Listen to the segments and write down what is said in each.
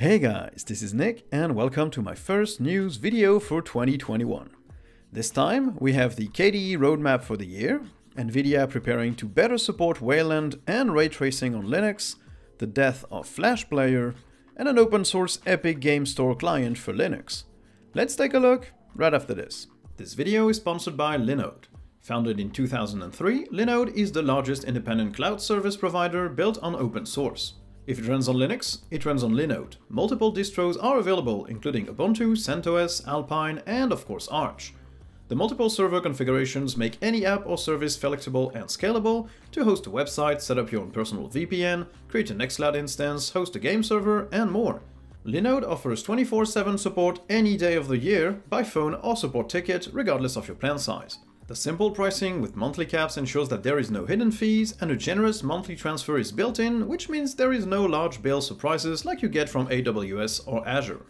Hey guys, this is Nick and welcome to my first news video for 2021. This time we have the KDE roadmap for the year, Nvidia preparing to better support Wayland and ray tracing on Linux, the death of Flash Player, and an open source Epic Game Store client for Linux. Let's take a look right after this. This video is sponsored by Linode. Founded in 2003, Linode is the largest independent cloud service provider built on open source. If it runs on Linux, it runs on Linode. Multiple distros are available, including Ubuntu, CentOS, Alpine, and of course Arch. The multiple server configurations make any app or service flexible and scalable to host a website, set up your own personal VPN, create a Nextcloud instance, host a game server, and more. Linode offers 24-7 support any day of the year, by phone or support ticket, regardless of your plan size. The simple pricing with monthly caps ensures that there is no hidden fees and a generous monthly transfer is built in, which means there is no large bill surprises like you get from AWS or Azure.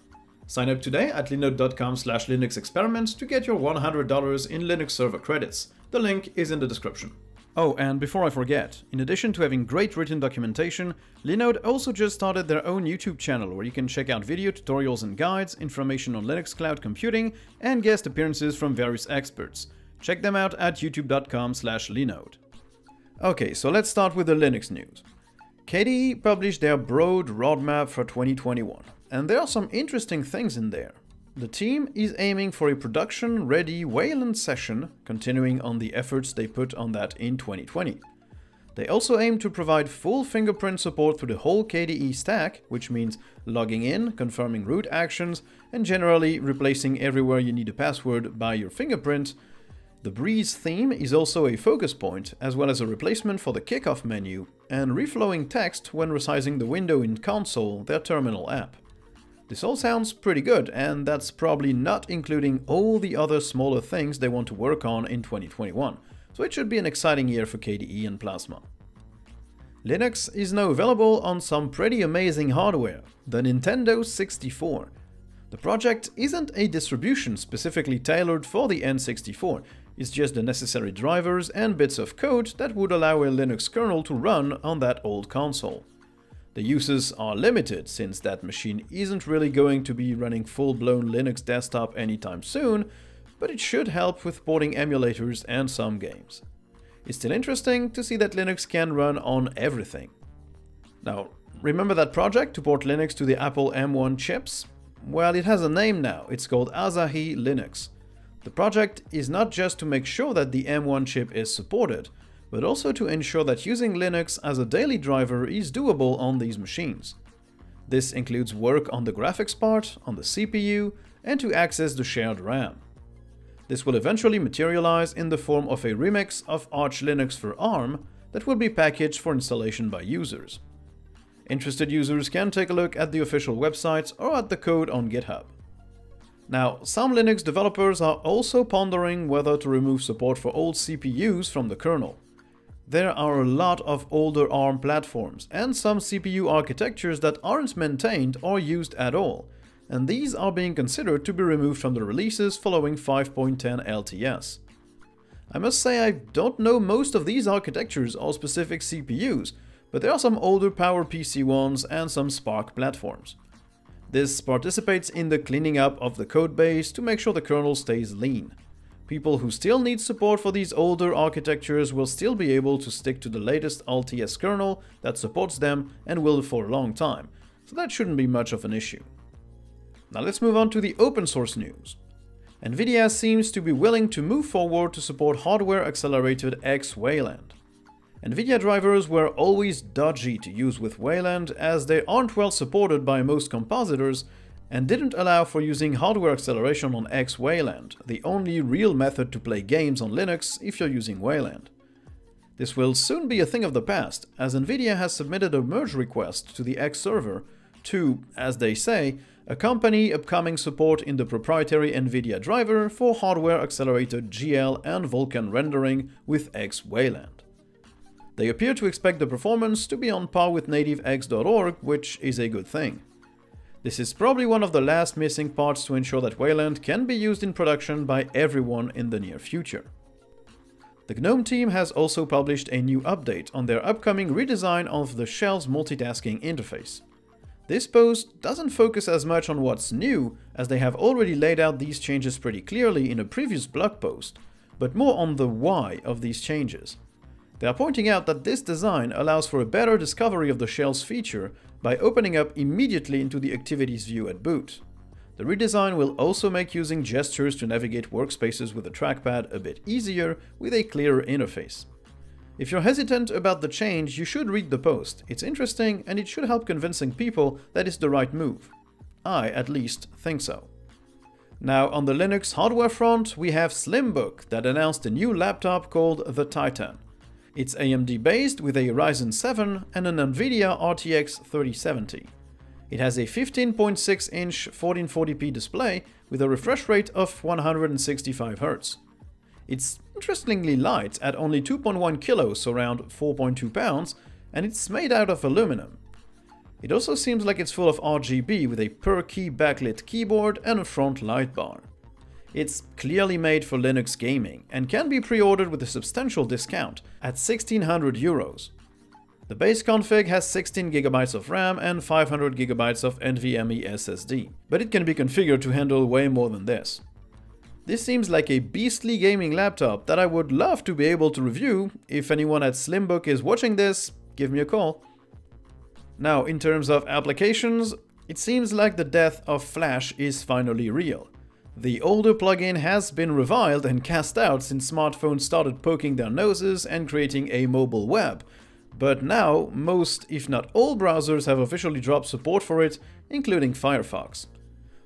Sign up today at linode.com slash linuxexperiment to get your $100 in Linux server credits. The link is in the description. Oh, and before I forget, in addition to having great written documentation, Linode also just started their own YouTube channel where you can check out video tutorials and guides, information on Linux cloud computing, and guest appearances from various experts. Check them out at youtube.com slash linode. Okay, so let's start with the Linux news. KDE published their broad roadmap for 2021. And there are some interesting things in there. The team is aiming for a production-ready Wayland session, continuing on the efforts they put on that in 2020. They also aim to provide full fingerprint support through the whole KDE stack, which means logging in, confirming root actions, and generally replacing everywhere you need a password by your fingerprint. The Breeze theme is also a focus point, as well as a replacement for the kickoff menu, and reflowing text when resizing the window in console, their terminal app. This all sounds pretty good, and that's probably not including all the other smaller things they want to work on in 2021, so it should be an exciting year for KDE and Plasma. Linux is now available on some pretty amazing hardware, the Nintendo 64. The project isn't a distribution specifically tailored for the N64, it's just the necessary drivers and bits of code that would allow a Linux kernel to run on that old console. The uses are limited since that machine isn't really going to be running full-blown Linux desktop anytime soon, but it should help with porting emulators and some games. It's still interesting to see that Linux can run on everything. Now, remember that project to port Linux to the Apple M1 chips? Well, it has a name now, it's called Asahi Linux. The project is not just to make sure that the M1 chip is supported, but also to ensure that using Linux as a daily driver is doable on these machines. This includes work on the graphics part, on the CPU, and to access the shared RAM. This will eventually materialize in the form of a remix of Arch Linux for ARM that will be packaged for installation by users. Interested users can take a look at the official website or at the code on GitHub. Now, some Linux developers are also pondering whether to remove support for old CPUs from the kernel. There are a lot of older ARM platforms and some CPU architectures that aren't maintained or used at all, and these are being considered to be removed from the releases following 5.10 LTS. I must say I don't know most of these architectures or specific CPUs, but there are some older PowerPC ones and some SPARC platforms. This participates in the cleaning up of the codebase to make sure the kernel stays lean. People who still need support for these older architectures will still be able to stick to the latest LTS kernel that supports them and will for a long time, so that shouldn't be much of an issue. Now let's move on to the open source news. Nvidia seems to be willing to move forward to support hardware accelerated X Wayland. Nvidia drivers were always dodgy to use with Wayland as they aren't well supported by most compositors and didn't allow for using hardware acceleration on X Wayland, the only real method to play games on Linux if you're using Wayland. This will soon be a thing of the past, as Nvidia has submitted a merge request to the X server to, as they say, accompany upcoming support in the proprietary Nvidia driver for hardware-accelerated GL and Vulkan rendering with X Wayland. They appear to expect the performance to be on par with native X.org, which is a good thing. This is probably one of the last missing parts to ensure that Wayland can be used in production by everyone in the near future. The GNOME team has also published a new update on their upcoming redesign of the shell's multitasking interface. This post doesn't focus as much on what's new, as they have already laid out these changes pretty clearly in a previous blog post, but more on the why of these changes. They are pointing out that this design allows for a better discovery of the shells feature by opening up immediately into the activities view at boot. The redesign will also make using gestures to navigate workspaces with a trackpad a bit easier with a clearer interface. If you're hesitant about the change, you should read the post. It's interesting and it should help convincing people that it's the right move. I, at least, think so. Now, on the Linux hardware front, we have Slimbook that announced a new laptop called the Titan. It's AMD based with a Ryzen 7 and an Nvidia RTX 3070. It has a 15.6 inch 1440p display with a refresh rate of 165Hz. It's interestingly light at only 2.1 kilos, around 4.2 pounds, and it's made out of aluminum. It also seems like it's full of RGB with a per key backlit keyboard and a front light bar. It's clearly made for Linux gaming and can be pre-ordered with a substantial discount at 1600 euros. The base config has 16GB of RAM and 500GB of NVMe SSD, but it can be configured to handle way more than this. This seems like a beastly gaming laptop that I would love to be able to review. If anyone at Slimbook is watching this, give me a call. Now, in terms of applications, it seems like the death of Flash is finally real. The older plugin has been reviled and cast out since smartphones started poking their noses and creating a mobile web. But now, most, if not all browsers have officially dropped support for it, including Firefox.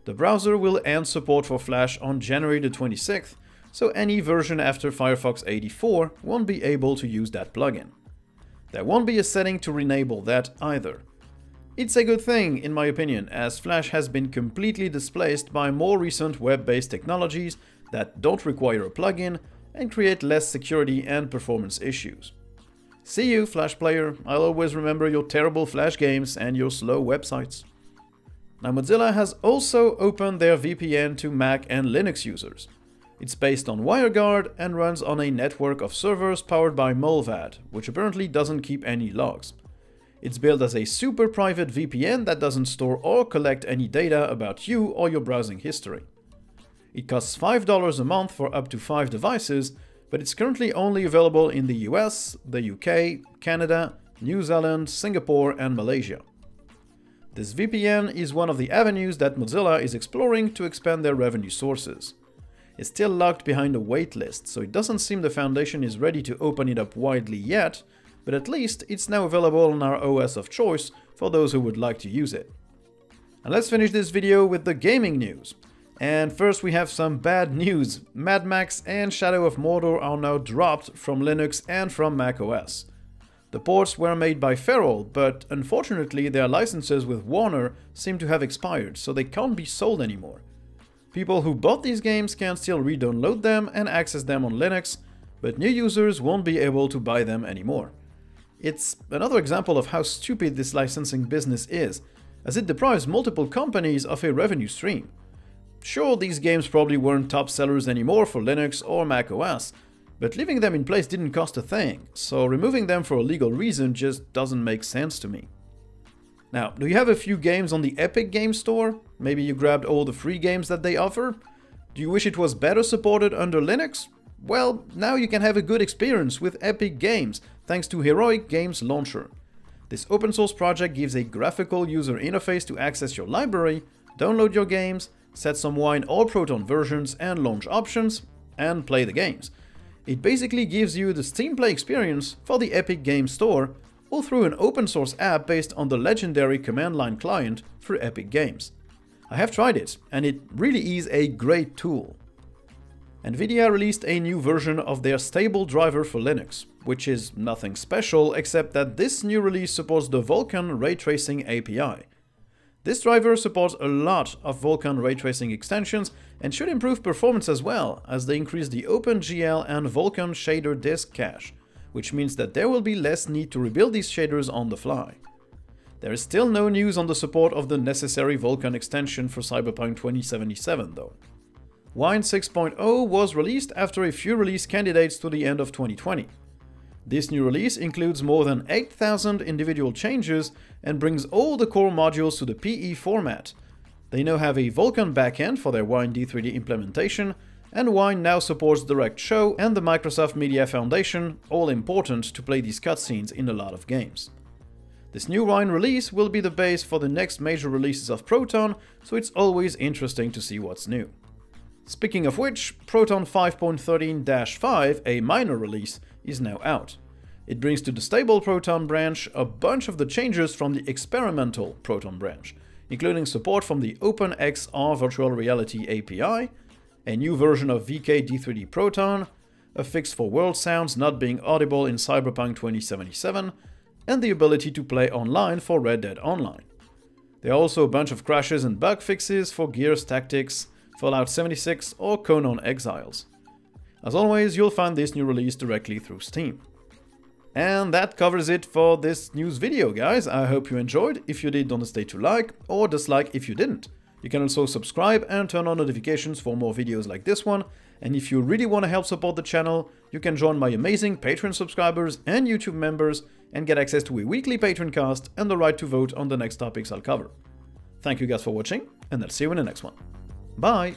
The browser will end support for Flash on January the 26th, so any version after Firefox 84 won't be able to use that plugin. There won't be a setting to enable that either. It's a good thing, in my opinion, as Flash has been completely displaced by more recent web-based technologies that don't require a plugin and create less security and performance issues. See you, Flash player. I'll always remember your terrible Flash games and your slow websites. Now Mozilla has also opened their VPN to Mac and Linux users. It's based on WireGuard and runs on a network of servers powered by Mullvad, which apparently doesn't keep any logs. It's built as a super private VPN that doesn't store or collect any data about you or your browsing history. It costs $5 a month for up to 5 devices, but it's currently only available in the US, the UK, Canada, New Zealand, Singapore and Malaysia. This VPN is one of the avenues that Mozilla is exploring to expand their revenue sources. It's still locked behind a waitlist, so it doesn't seem the Foundation is ready to open it up widely yet, but at least it's now available on our OS of choice for those who would like to use it. And let's finish this video with the gaming news. And first we have some bad news. Mad Max and Shadow of Mordor are now dropped from Linux and from macOS. The ports were made by Feral, but unfortunately their licenses with Warner seem to have expired, so they can't be sold anymore. People who bought these games can still re-download them and access them on Linux, but new users won't be able to buy them anymore. It's another example of how stupid this licensing business is, as it deprives multiple companies of a revenue stream. Sure, these games probably weren't top sellers anymore for Linux or macOS, but leaving them in place didn't cost a thing, so removing them for a legal reason just doesn't make sense to me. Now, do you have a few games on the Epic Game Store? Maybe you grabbed all the free games that they offer? Do you wish it was better supported under Linux? Well, now you can have a good experience with Epic Games thanks to Heroic Games Launcher. This open source project gives a graphical user interface to access your library, download your games, set some Wine or Proton versions and launch options, and play the games. It basically gives you the Steam Play experience for the Epic Games Store, all through an open source app based on the legendary command line client for Epic Games. I have tried it, and it really is a great tool. Nvidia released a new version of their stable driver for Linux, which is nothing special except that this new release supports the Vulkan ray tracing API, this driver supports a lot of Vulkan ray tracing extensions and should improve performance as well, as they increase the OpenGL and Vulkan shader disk cache, which means that there will be less need to rebuild these shaders on the fly. There is still no news on the support of the necessary Vulkan extension for Cyberpunk 2077 though. Wine 6.0 was released after a few release candidates to the end of 2020. This new release includes more than 8,000 individual changes and brings all the core modules to the PE format. They now have a Vulkan backend for their Wine D3D implementation, and Wine now supports Direct Show and the Microsoft Media Foundation, all important to play these cutscenes in a lot of games. This new Wine release will be the base for the next major releases of Proton, so it's always interesting to see what's new. Speaking of which, Proton 5.13-5, a minor release, is now out. It brings to the stable Proton branch a bunch of the changes from the experimental Proton branch, including support from the OpenXR Virtual Reality API, a new version of VK D3D Proton, a fix for world sounds not being audible in Cyberpunk 2077, and the ability to play online for Red Dead Online. There are also a bunch of crashes and bug fixes for Gears Tactics, Fallout 76 or Conan Exiles. As always, you'll find this new release directly through Steam. And that covers it for this news video, guys. I hope you enjoyed. If you did, don't hesitate to like or dislike if you didn't. You can also subscribe and turn on notifications for more videos like this one. And if you really want to help support the channel, you can join my amazing Patreon subscribers and YouTube members and get access to a weekly Patreon cast and the right to vote on the next topics I'll cover. Thank you guys for watching, and I'll see you in the next one. Bye!